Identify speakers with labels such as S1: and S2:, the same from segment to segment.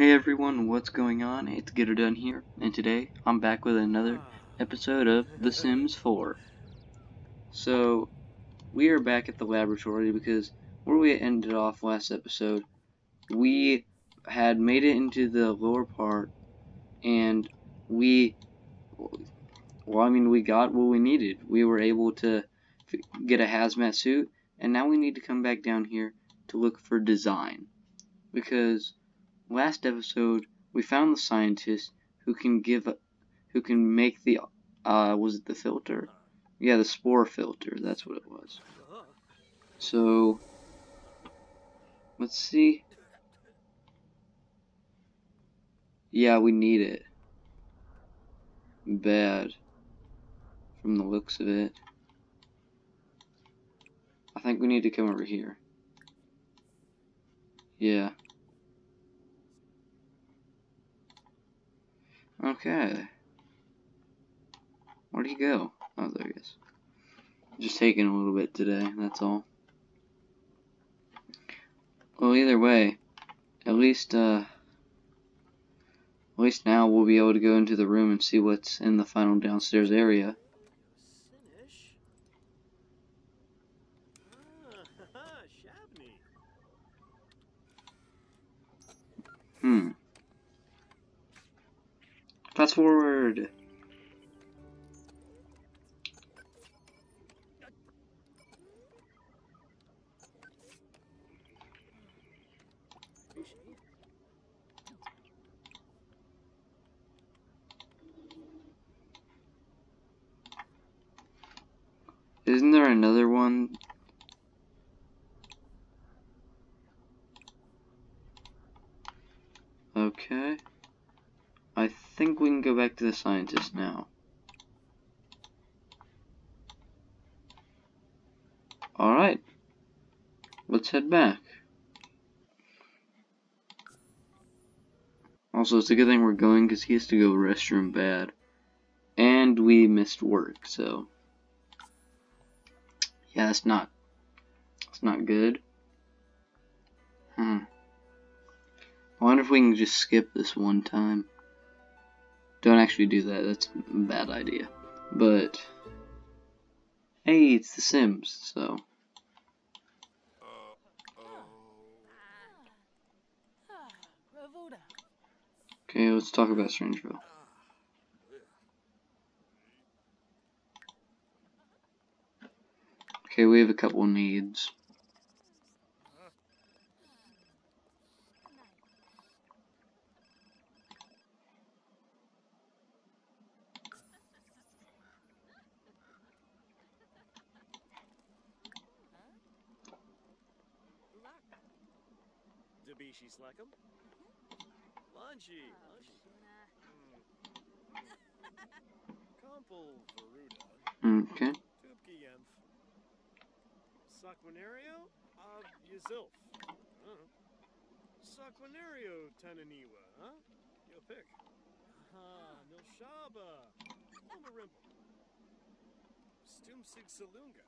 S1: Hey everyone, what's going on? It's Gitterdunn here, and today I'm back with another episode of The Sims 4. So, we are back at the laboratory because where we ended off last episode, we had made it into the lower part, and we, well, I mean, we got what we needed. We were able to get a hazmat suit, and now we need to come back down here to look for design. Because last episode we found the scientist who can give who can make the uh was it the filter? Yeah the spore filter that's what it was. So let's see. Yeah we need it. Bad. From the looks of it. I think we need to come over here. Yeah Okay. Where'd he go? Oh, there he is. Just taking a little bit today, that's all. Well, either way, at least, uh, at least now we'll be able to go into the room and see what's in the final downstairs area. Hmm. Fast forward. Isn't there another one? Okay. I we can go back to the scientist now. Alright. Let's head back. Also, it's a good thing we're going because he has to go restroom bad. And we missed work, so... Yeah, that's not... That's not good. Hmm. I wonder if we can just skip this one time. Don't actually do that, that's a bad idea. But, hey, it's The Sims, so. Okay, let's talk about StrangerVille. Okay, we have a couple needs.
S2: Dabishi Slackum. Lanchi. Kompel Veruda.
S1: Okay.
S2: Tupki Yemph. Saquinario of Yazilf. Tananiwa, huh? Your pick. Ah, Milshaba. Omarimple. Stumsig Salunga.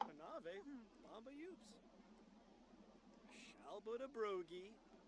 S2: Panave. Lamba Yoops. Shalbota Brogi.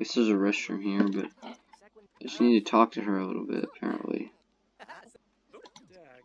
S1: This is a restroom here, but I just need to talk to her a little bit, apparently.
S2: Dag.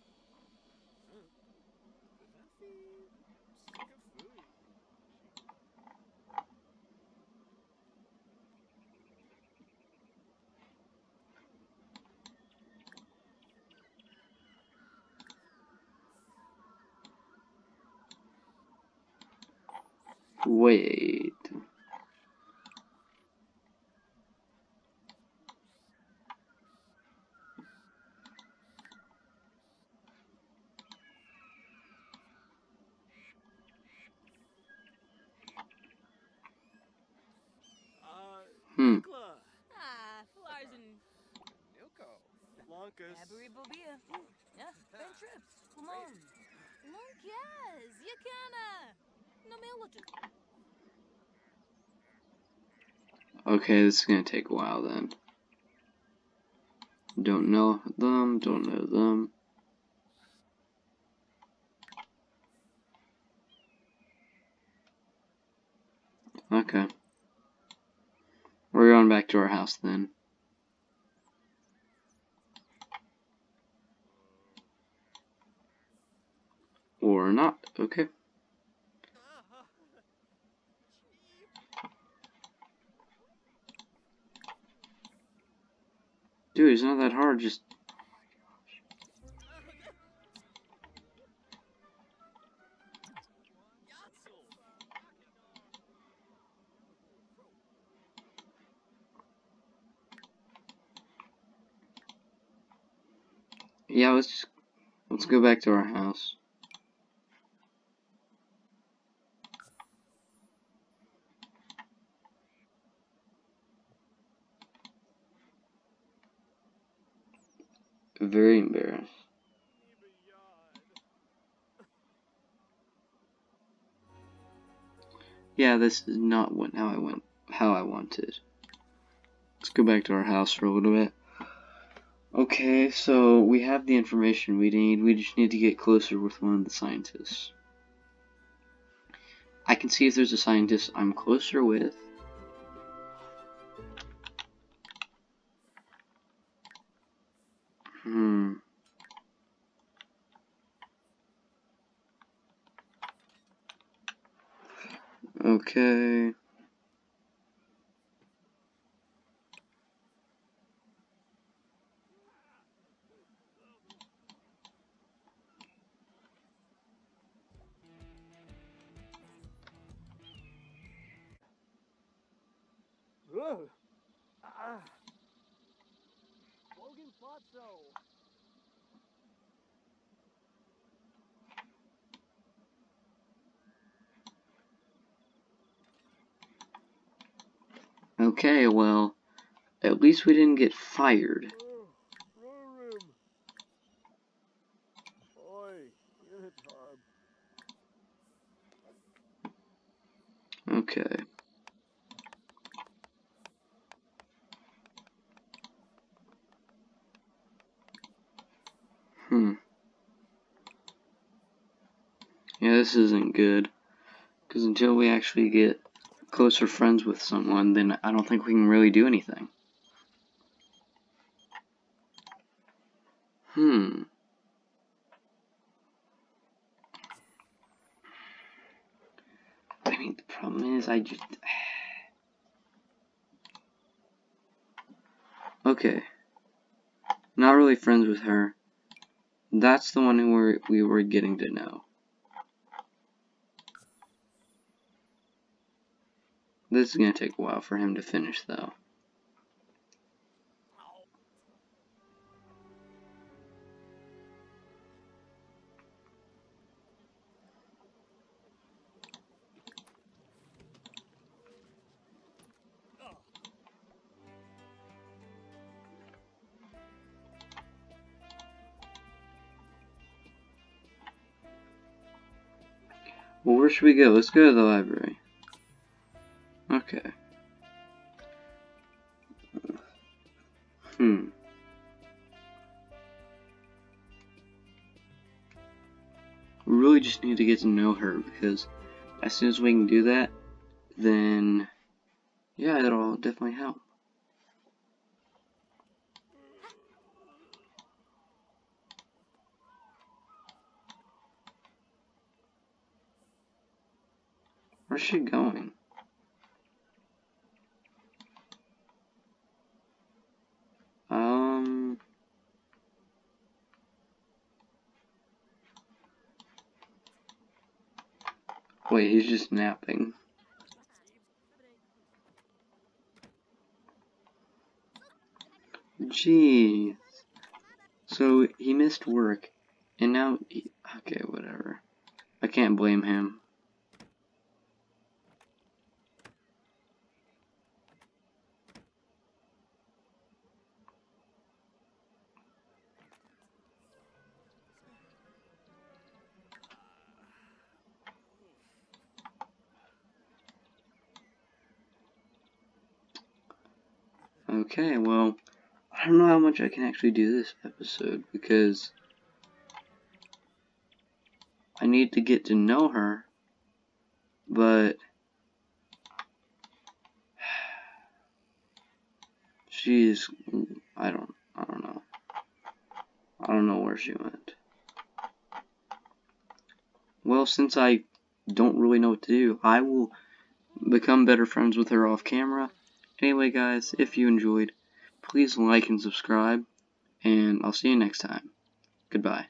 S1: Wait. Hmm.
S2: Nikla.
S3: Ah. Abri Bobia. Ja, Ben Trips. Lamon. Yakana.
S1: Okay, this is gonna take a while then. Don't know them, don't know them. Okay. We're going back to our house then. Or not, okay. Dude, it's not that hard, just Yeah, let's just let's go back to our house. Very embarrassed. Yeah, this is not what how I went how I wanted. Let's go back to our house for a little bit. Okay, so we have the information we need. We just need to get closer with one of the scientists. I can see if there's a scientist I'm closer with. Hmm. Okay.
S2: Ugh. Ah. Logan thought so.
S1: Okay, well, at least we didn't get fired.
S2: Oh, Rorim. Oi, you're Tom.
S1: Okay. Hmm. Yeah, this isn't good. Because until we actually get closer friends with someone, then I don't think we can really do anything. Hmm. I mean, the problem is, I just. okay. Not really friends with her. That's the one who we were getting to know. This is gonna take a while for him to finish, though. Well, where should we go? Let's go to the library. Hmm. We really just need to get to know her because as soon as we can do that, then yeah, it'll definitely help. Where's she going? Wait, he's just napping. Gee. So he missed work, and now, he, okay, whatever. I can't blame him. Okay, well, I don't know how much I can actually do this episode because I need to get to know her, but she's I don't I don't know. I don't know where she went. Well, since I don't really know what to do, I will become better friends with her off camera Anyway, guys, if you enjoyed, please like and subscribe, and I'll see you next time. Goodbye.